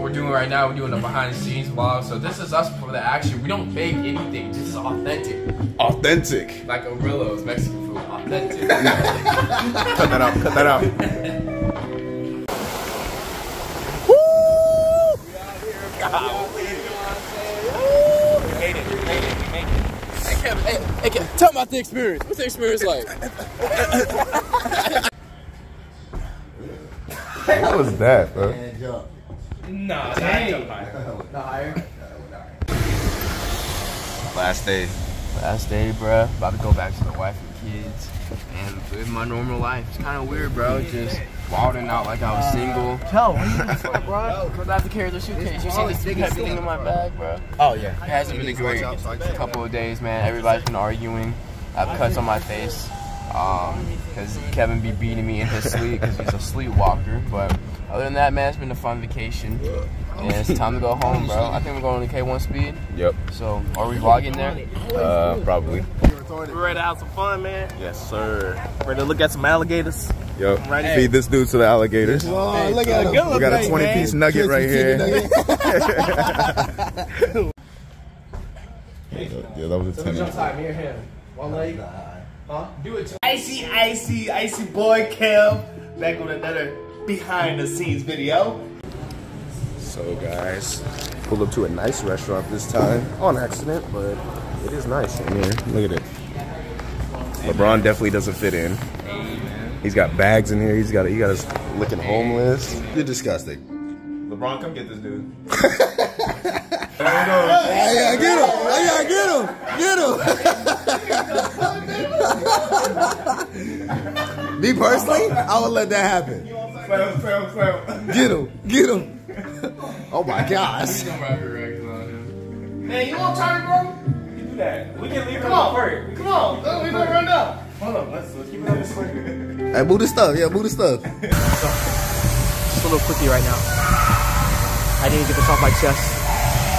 what we're doing right now. We're doing a behind the scenes vlog. So this is us for the action. We don't fake anything. This is authentic. Authentic. Like Orillo's Mexican food. Authentic. cut that out. Cut that out. hey, Kevin, hey, hey, Kevin, tell me about the experience. What's the experience like? What was that, bro? Nah, dang. Not higher. Last day. Last day, bro. About to go back to the wife and kids and live my normal life. It's kind of weird, bro. Just wilding out like I was single. Tell, what are you for, bro? Because I have to carry the suitcase. You see this big heavy thing in my bag, bro? Oh yeah. It hasn't been a great couple of days, man. Everybody's been arguing. I have cuts on my face. Um, cause Kevin be beating me in his sleep because he's a sleepwalker. But other than that, man, it's been a fun vacation. And it's time to go home, bro. I think we're going to K1 speed. Yep. So, are we vlogging there? Uh, probably. We're ready to have some fun, man. Yes, sir. Ready to look at some alligators. Yep. Ready? Feed this dude to the alligators. Oh, look at him. Good We got a 20 man. piece nugget right here. yeah, that was a 10. time, me him? One leg? Huh? Do it. Icy, icy, icy boy Kev. Back with another behind the scenes video. So, guys, pulled up to a nice restaurant this time on accident, but it is nice in here. Look at it. LeBron definitely doesn't fit in. He's got bags in here. He's got he got us looking homeless. You're disgusting. LeBron, come get this dude. I gotta get him. I gotta get him. Me personally, I would let that happen. Get him. Get him. Oh my gosh. Man, you want Charlie, bro? You do that. We can leave him Come on on. first. Come on. Let me run down. Hold on, let's, let's keep it on this way. Hey, move the stuff. Yeah, move the stuff. just a little quickie right now. I need to get this off my chest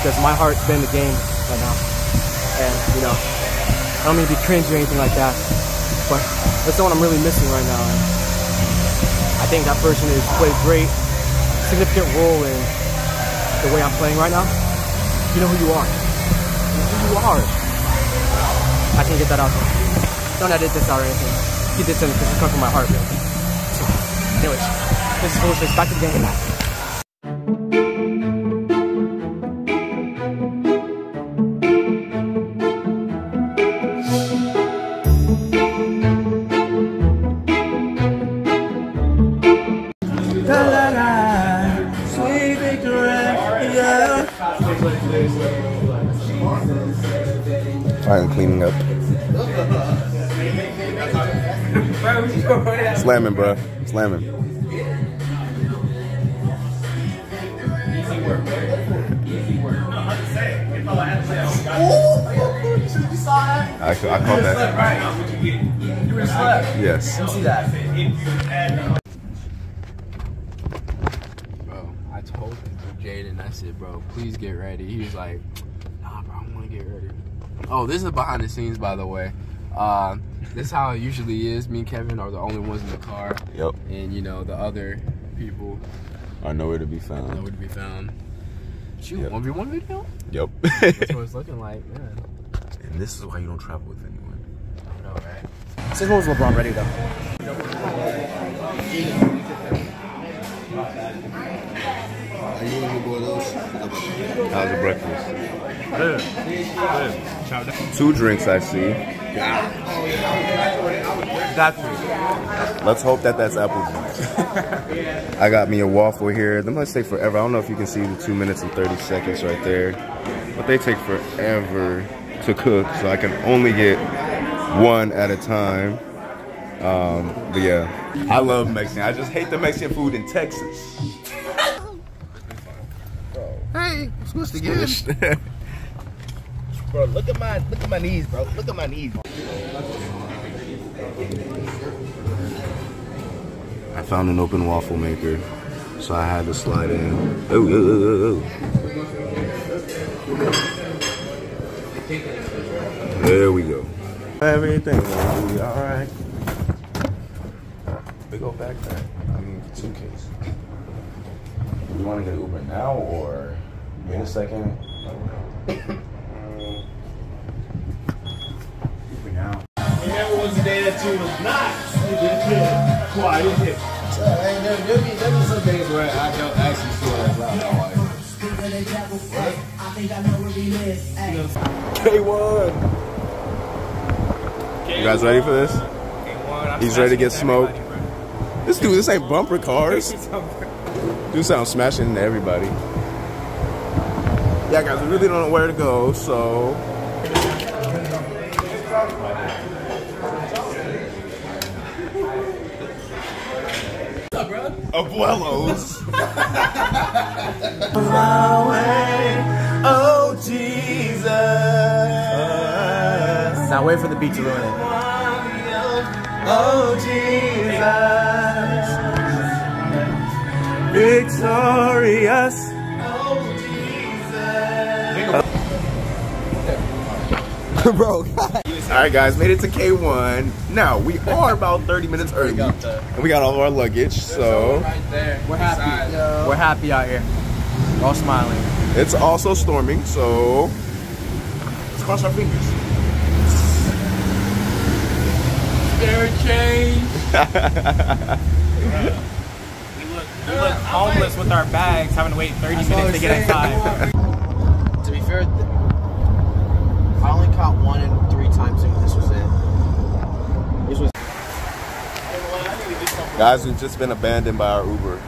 because my heart's been in the game right now. And, you know, I don't mean to be cringe or anything like that, but that's the one I'm really missing right now. And I think that person has played a great, significant role in the way I'm playing right now. You know who you are. You know who you are. I can get that out there. Don't edit this out or anything. Keep this in because it's coming from my heart, man. So, anyways, this is foolishness. Back to the game. Cleaning up. Slamming, bro. Slamming. I, I caught that. Yes. Bro, I told him Jaden, I said, bro, please get ready. He was like, nah, bro, I want to get ready. Oh, this is behind the scenes, by the way. Uh, this is how it usually is. Me and Kevin are the only ones in the car, Yep. and you know the other people Are nowhere to be found. nowhere to be found. Shoot, Yep. one v one video. Yep. That's what it's looking like, man. and this is why you don't travel with anyone. I know, right? Since when was LeBron ready though? How's the breakfast? Two drinks, I see. Let's hope that that's apple juice. I got me a waffle here. They must take forever. I don't know if you can see the two minutes and 30 seconds right there. But they take forever to cook, so I can only get one at a time. Um, but yeah, I love Mexican. I just hate the Mexican food in Texas. Hey, I'm supposed to get Bro, look at my look at my knees, bro. Look at my knees. I found an open waffle maker, so I had to slide in. Oh, oh, oh, oh, oh. There we go. Everything will be alright. Big old backpack. I mean, suitcase. You want to get Uber now or wait a second? And that was the day that you was not quiet. So, hey, there, there, be, there be some days where I don't actually feel that loud. in my life. You guys ready for this? He's ready to get smoked. This dude, this ain't bumper cars. Dude sounds smashing into everybody. Yeah, guys, we really don't know where to go, so. Abuelos. Oh, Jesus. Now wait for the beat to ruin it. Oh, Jesus. Victorious. Bro, All right, guys, made it to K1. Now we are about 30 minutes early, and we got all of our luggage. So Right there. We're happy. We're happy out here. We're all smiling. it's also storming. So let's cross our fingers. There change. We look homeless with our bags, having to wait 30 minutes to get inside. To be fair, th- caught one and three times, and this was it. This was Guys, we've just been abandoned by our Uber.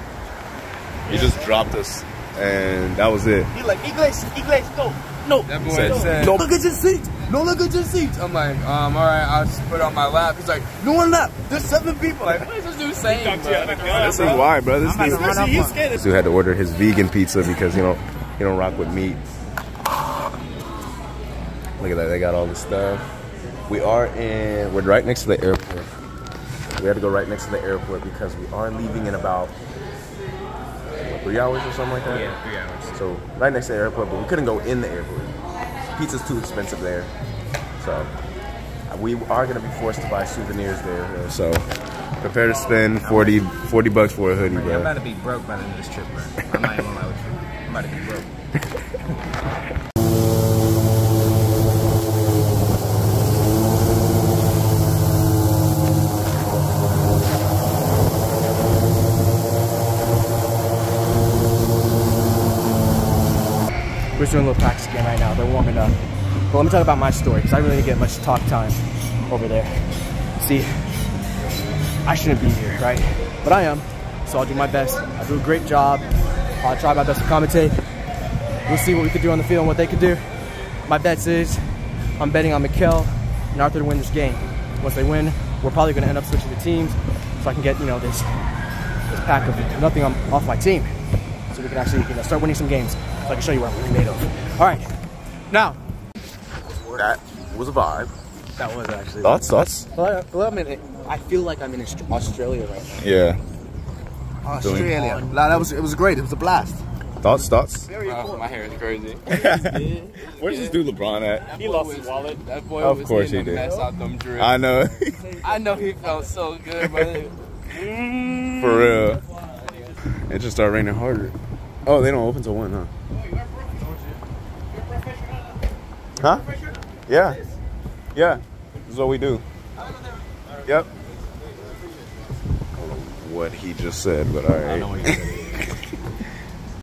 He just dropped us, and that was it. He like, English, English, go. No. That boy Said- said, No. look at your seat. No, look at your seat. I'm like, um, all right, I'll just put it on my lap. He's like, no one lap. There's seven people. Like, what is this dude saying, bro? This is why, bro. This dude, this dude had to order his vegan pizza because you know he don't rock with meat. Look at that, they got all the stuff. We are in. We're right next to the airport. We had to go right next to the airport because we are leaving in about what, three hours or something like that. Yeah, three hours. So right next to the airport, but we couldn't go in the airport. Pizza's too expensive there. So we are gonna be forced to buy souvenirs there. So prepare to spend 40, 40 bucks for a hoodie, bro. I'm about to be broke by the end of this trip, bro. I'm not even gonna lie with you. I'm about to be broke. Doing a little practice game right now. They're warming up. But let me talk about my story because I really didn't get much talk time over there. See, I shouldn't be here, right? But I am. So I'll do my best. I'll do a great job. I'll try my best to commentate. We'll see what we can do on the field and what they can do. My bets is I'm betting on Mikel and Arthur to win this game. Once they win, we're probably going to end up switching the teams so I can get, you know, this, this pack of nothing off my team. So we can actually you know, start winning some games. So I can show you what I'm really made of. All right. Now, That was a vibe. that was actually. Thoughts, thoughts? Well, I, well, I mean, I feel like I'm in Australia right now. Yeah. Australia. Nah, that was it was great. It was a blast. Thoughts, thoughts? Oh, my hair is crazy. Where's this dude LeBron at? He lost his wallet. That boy Of was course getting he did. mess out them drips. I know. I know he felt so good, but For real. It just started raining harder. Oh, they don't open till one, huh? Huh? Yeah. Yeah. This is what we do. Yep. I don't know What he just said, but all right.